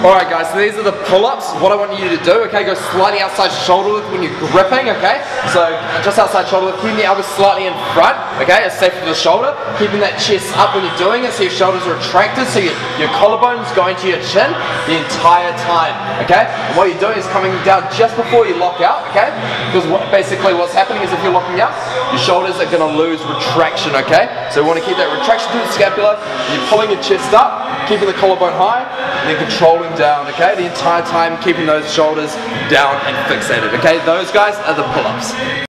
Alright guys, so these are the pull-ups. What I want you to do, okay, go slightly outside shoulder width when you're gripping, okay? So just outside shoulder width, keeping the elbows slightly in front, okay? It's safe for the shoulder. Keeping that chest up when you're doing it so your shoulders are retracted so your, your collarbone's going to your chin the entire time, okay? And what you're doing is coming down just before you lock out, okay? Because what, basically what's happening is if you're locking out, your shoulders are going to lose retraction, okay? So we want to keep that retraction through the scapula. You're pulling your chest up, keeping the collarbone high, and then controlling down, okay? The entire time keeping those shoulders down and fixated, okay? Those guys are the pull-ups.